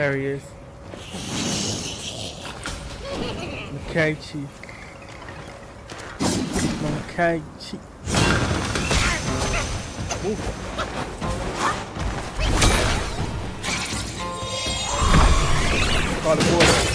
There he is. Okay, Chief. Okay, Chief. The boy.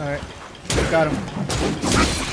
Alright. Got him.